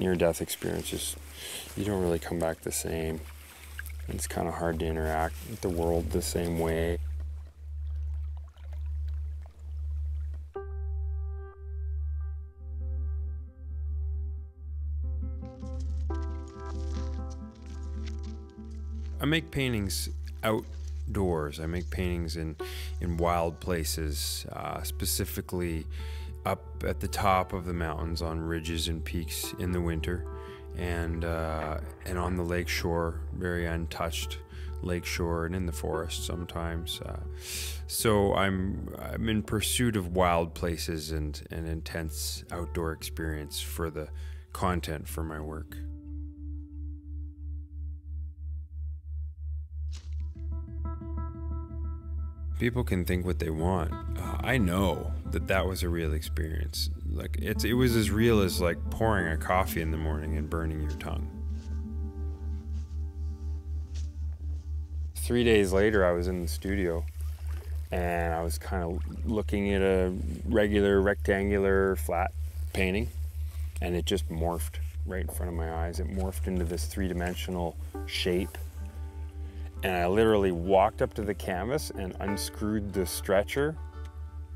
near death experiences, you don't really come back the same. It's kind of hard to interact with the world the same way. I make paintings outdoors. I make paintings in, in wild places, uh, specifically up at the top of the mountains on ridges and peaks in the winter, and uh, and on the lake shore, very untouched lake shore, and in the forest sometimes. Uh, so I'm I'm in pursuit of wild places and an intense outdoor experience for the content for my work. People can think what they want. Uh, I know that that was a real experience. Like it's it was as real as like pouring a coffee in the morning and burning your tongue. Three days later, I was in the studio, and I was kind of looking at a regular rectangular flat painting, and it just morphed right in front of my eyes. It morphed into this three-dimensional shape and I literally walked up to the canvas and unscrewed the stretcher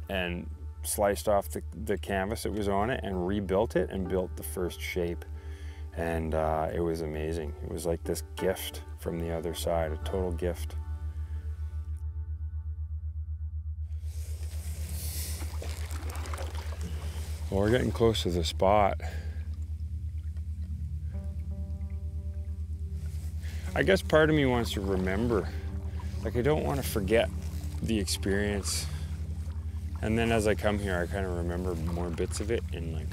and sliced off the, the canvas that was on it and rebuilt it and built the first shape. And uh, it was amazing. It was like this gift from the other side, a total gift. Well, we're getting close to the spot. I guess part of me wants to remember. Like, I don't want to forget the experience. And then as I come here, I kind of remember more bits of it and like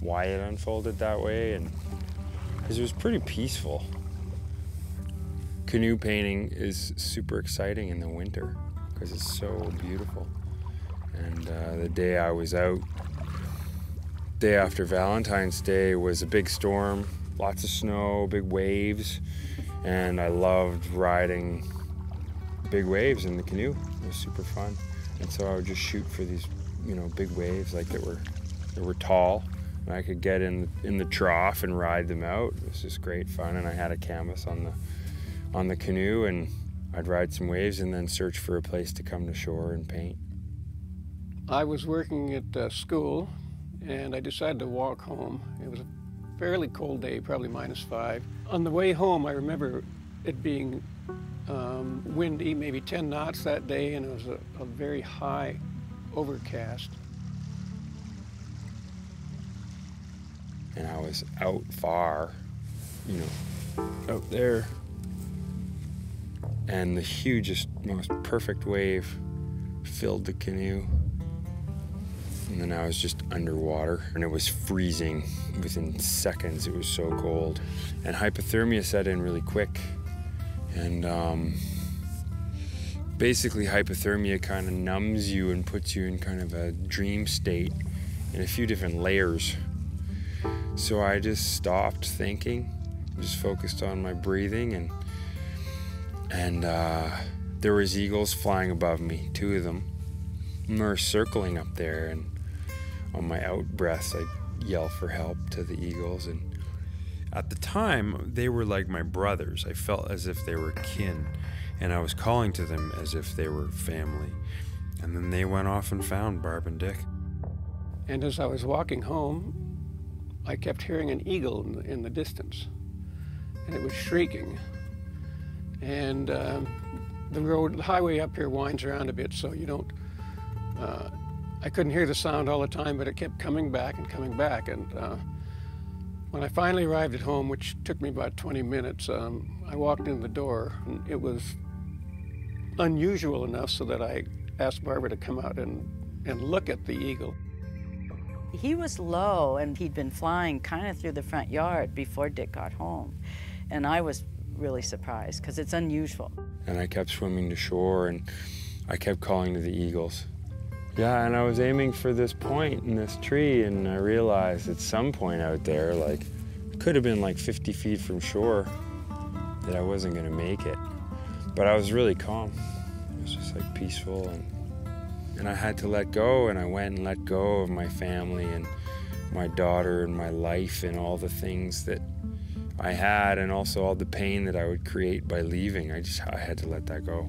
why it unfolded that way. And because it was pretty peaceful. Canoe painting is super exciting in the winter because it's so beautiful. And uh, the day I was out, day after Valentine's Day, was a big storm, lots of snow, big waves and I loved riding big waves in the canoe. It was super fun, and so I would just shoot for these, you know, big waves like that were that were tall, and I could get in in the trough and ride them out. It was just great fun, and I had a canvas on the on the canoe, and I'd ride some waves and then search for a place to come to shore and paint. I was working at uh, school, and I decided to walk home. It was fairly cold day, probably minus five. On the way home, I remember it being um, windy, maybe 10 knots that day, and it was a, a very high overcast. And I was out far, you know, out there. And the hugest, most perfect wave filled the canoe. And then I was just underwater and it was freezing within seconds. It was so cold. And hypothermia set in really quick. And um, basically, hypothermia kind of numbs you and puts you in kind of a dream state in a few different layers. So I just stopped thinking, just focused on my breathing, and and uh, there was eagles flying above me, two of them. And were circling up there, and on my out breaths, I yell for help to the eagles. And at the time, they were like my brothers. I felt as if they were kin, and I was calling to them as if they were family. And then they went off and found Barb and Dick. And as I was walking home, I kept hearing an eagle in the, in the distance, and it was shrieking. And um, the road, the highway up here winds around a bit, so you don't uh, I couldn't hear the sound all the time, but it kept coming back and coming back. And uh, when I finally arrived at home, which took me about 20 minutes, um, I walked in the door, and it was unusual enough so that I asked Barbara to come out and, and look at the eagle. He was low, and he'd been flying kind of through the front yard before Dick got home. And I was really surprised because it's unusual. And I kept swimming to shore, and I kept calling to the eagles. Yeah, and I was aiming for this point in this tree, and I realized at some point out there, like, could have been like 50 feet from shore, that I wasn't gonna make it. But I was really calm. It was just like peaceful, and and I had to let go, and I went and let go of my family and my daughter and my life and all the things that I had and also all the pain that I would create by leaving. I just I had to let that go.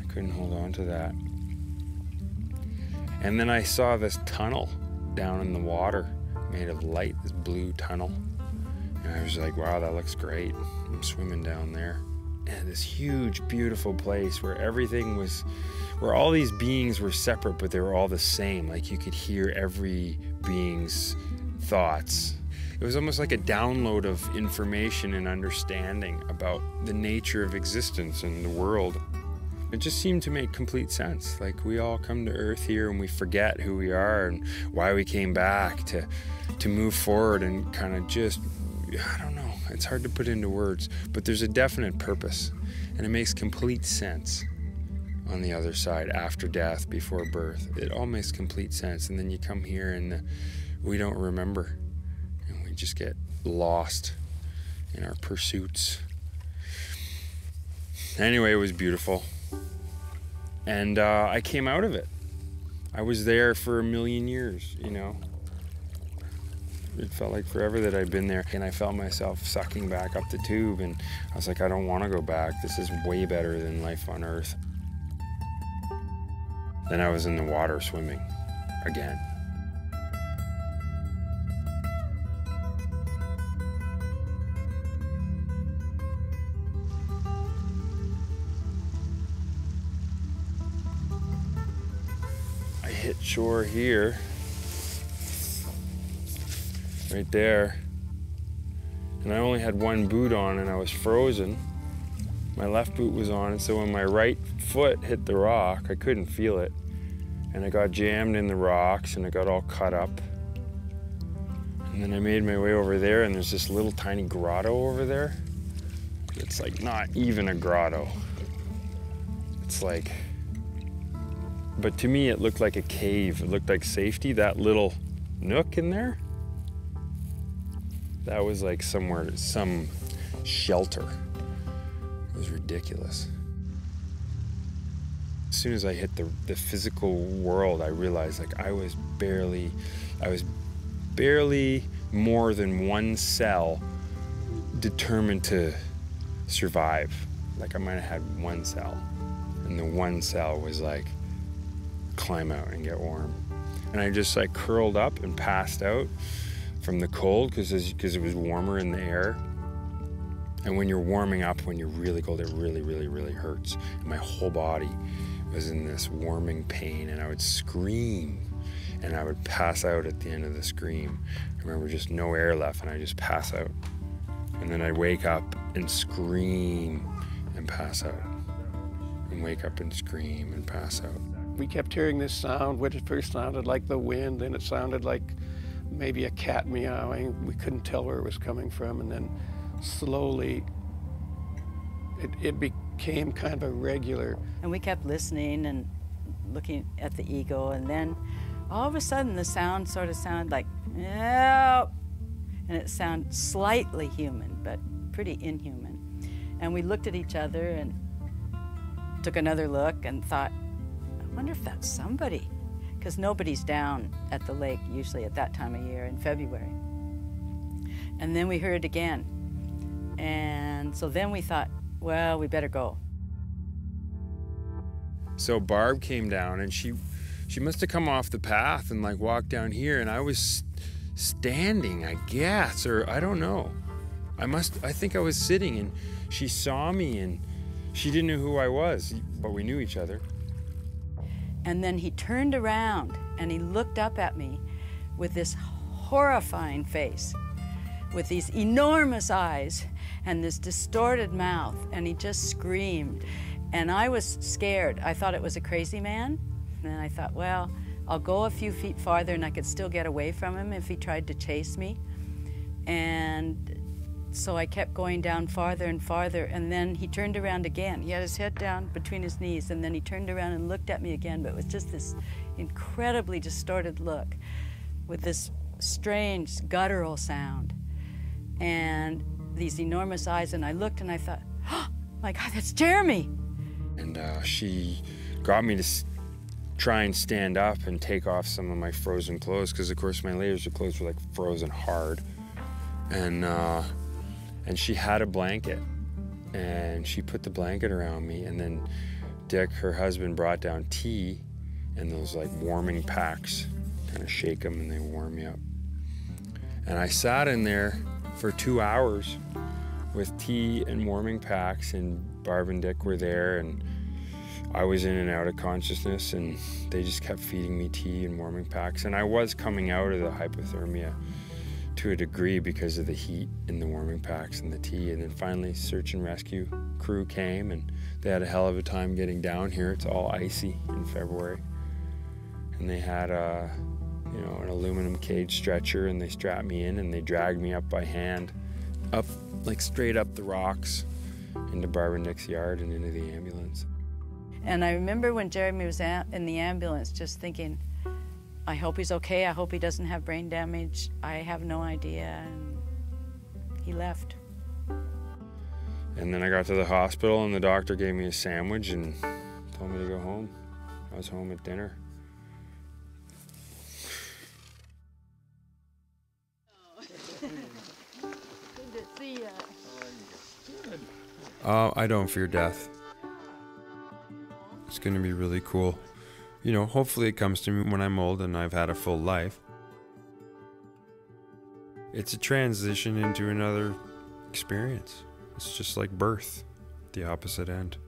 I couldn't hold on to that. And then I saw this tunnel down in the water made of light, this blue tunnel. And I was like, wow, that looks great. I'm swimming down there. And this huge, beautiful place where everything was, where all these beings were separate, but they were all the same. Like you could hear every being's thoughts. It was almost like a download of information and understanding about the nature of existence and the world. It just seemed to make complete sense. Like we all come to Earth here and we forget who we are and why we came back to to move forward and kind of just I don't know. It's hard to put into words, but there's a definite purpose and it makes complete sense on the other side after death, before birth. It all makes complete sense. And then you come here and we don't remember and we just get lost in our pursuits. Anyway, it was beautiful. And uh, I came out of it. I was there for a million years, you know. It felt like forever that I'd been there, and I felt myself sucking back up the tube. And I was like, I don't want to go back. This is way better than life on Earth. Then I was in the water swimming again. Shore here, right there, and I only had one boot on and I was frozen. My left boot was on, and so when my right foot hit the rock, I couldn't feel it. And I got jammed in the rocks and I got all cut up. And then I made my way over there, and there's this little tiny grotto over there. It's like not even a grotto. It's like, but to me, it looked like a cave. It looked like safety. That little nook in there, that was like somewhere, some shelter. It was ridiculous. As soon as I hit the, the physical world, I realized like I was barely, I was barely more than one cell determined to survive. Like I might have had one cell, and the one cell was like, climb out and get warm. And I just like curled up and passed out from the cold because it was warmer in the air. And when you're warming up, when you're really cold, it really, really, really hurts. And my whole body was in this warming pain, and I would scream, and I would pass out at the end of the scream. I remember just no air left, and I just pass out. And then I'd wake up and scream and pass out. And wake up and scream and pass out. We kept hearing this sound, which at first sounded like the wind, and it sounded like maybe a cat meowing. We couldn't tell where it was coming from, and then slowly it, it became kind of a regular. And we kept listening and looking at the eagle, and then all of a sudden the sound sort of sounded like, yeah, and it sounded slightly human, but pretty inhuman. And we looked at each other and took another look and thought, wonder if that's somebody. Because nobody's down at the lake usually at that time of year in February. And then we heard it again. And so then we thought, well, we better go. So Barb came down and she she must have come off the path and like walked down here and I was standing, I guess, or I don't know. I must I think I was sitting and she saw me and she didn't know who I was, but we knew each other. And then he turned around and he looked up at me with this horrifying face, with these enormous eyes and this distorted mouth, and he just screamed. And I was scared. I thought it was a crazy man. And I thought, well, I'll go a few feet farther and I could still get away from him if he tried to chase me. And so I kept going down farther and farther, and then he turned around again. He had his head down between his knees, and then he turned around and looked at me again, but it was just this incredibly distorted look with this strange guttural sound and these enormous eyes. And I looked and I thought, oh my God, that's Jeremy. And uh, she got me to try and stand up and take off some of my frozen clothes because of course my layers of clothes were like frozen hard and uh, and she had a blanket. And she put the blanket around me. And then dick her husband brought down tea and those like warming packs kind of shake them and they warm you up. And i sat in there for two hours with tea and warming packs and barb and dick were there and I was in and out of consciousness, and they just kept feeding me tea and warming packs. And I was coming out of the hypothermia to a degree because of the heat and the warming packs and the tea. And then finally, search and rescue crew came, and they had a hell of a time getting down here. It's all icy in February, and they had a, you know, an aluminum cage stretcher, and they strapped me in, and they dragged me up by hand, up like straight up the rocks into Barb and Dick's yard and into the ambulance. And I remember when Jeremy was in the ambulance just thinking, I hope he's okay. I hope he doesn't have brain damage. I have no idea. And he left. And then I got to the hospital, and the doctor gave me a sandwich and told me to go home. I was home at dinner. Good to see you. Uh, I don't fear death. It's going to be really cool. You know, hopefully it comes to me when I'm old and I've had a full life. It's a transition into another experience. It's just like birth, the opposite end.